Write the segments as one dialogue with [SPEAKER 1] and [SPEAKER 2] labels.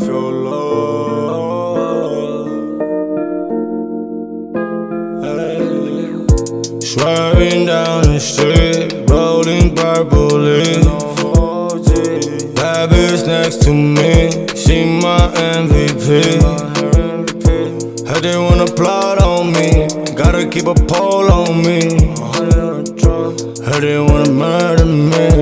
[SPEAKER 1] love. Hey. Swerving down the street, rolling purple. That bitch next to me, she my MVP. Heard they wanna plot on me, gotta keep a pole on me. Heard they wanna murder me,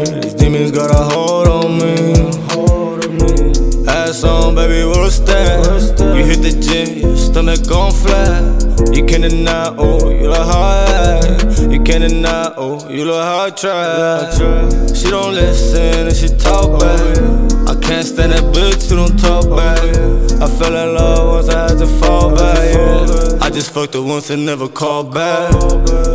[SPEAKER 1] gon' flat. You can't deny, oh, you look act. You can't deny, oh, you look I try. She don't listen and she talk back. I can't stand that bitch who don't talk back. I fell in love once I had to fall back, yeah. I just fucked her once and never called back.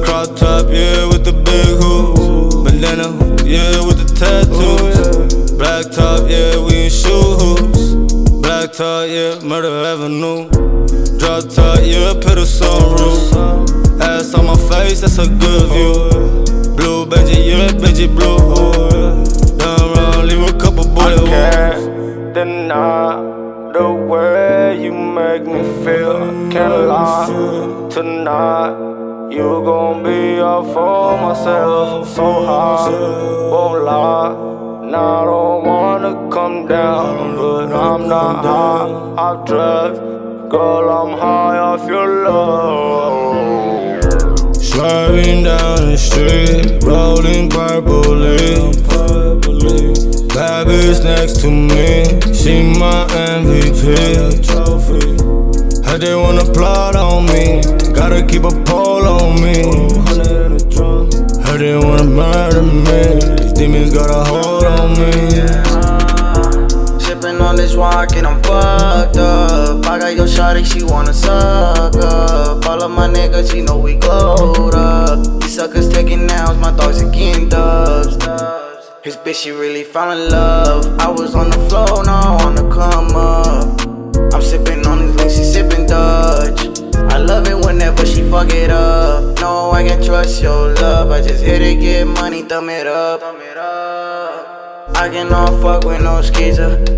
[SPEAKER 1] Crop top, yeah, with the big hoops. Bandana, yeah, with the tattoos. Black top, yeah, we in shoe hoops. Black top, yeah, Murder Avenue. Top, yeah, put a sunroof. Ass on my face, that's a good view. Blue Benji, yeah, Benji blue. Done wrong, leave a couple bullet wounds.
[SPEAKER 2] can't deny the way you make me feel. Can't lie tonight. You gon' be up for myself so high. Won't lie. Now I don't wanna come down, but I'm not high drugs. Girl, I'm high off your love.
[SPEAKER 1] Swerving down the street, rolling purple leaves. Bad bitch next to me, she my MVP. Heard they wanna plot on me, gotta keep a pole on me. Heard they wanna murder me, these demons got a hold on me.
[SPEAKER 3] Sipping on this wock and I'm fucked up. I got your shawty, she wanna suck up. All of my niggas, you know we glowed up. These suckers taking nails, my dogs are getting dubs. His bitch, she really fell in love. I was on the floor, now I wanna come up. I'm sipping on these links, she sipping Dutch. I love it whenever she fuck it up. No, I can trust your love. I just hit it, get money, thumb it up. I can all fuck with no skeezer.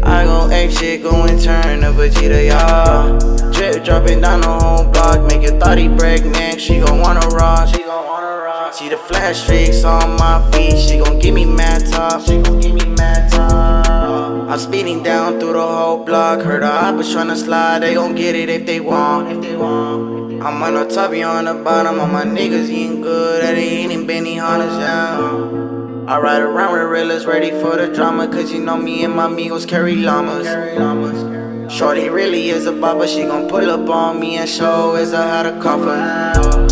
[SPEAKER 3] Gon' shit, go and turn a Vegeta, y'all. Drip dropping down the whole block, make your thotty break neck. She gon' wanna rock, she gon' wanna rock. See the flash streaks on my feet, she gon' give me mad top. She gon' give me mad top. I'm speeding down through the whole block. Heard the hoppers tryna slide, they gon' get it if they want. If they want. I'm on the top, you on the bottom. All my niggas eating good, at they eating Benny Hunters, yeah. I ride around with realers ready for the drama Cause you know me and my amigos carry llamas. Shorty really is a bopper She gon' pull up on me and show as I how to cough her